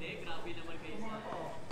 देख रहा नंबर कहीं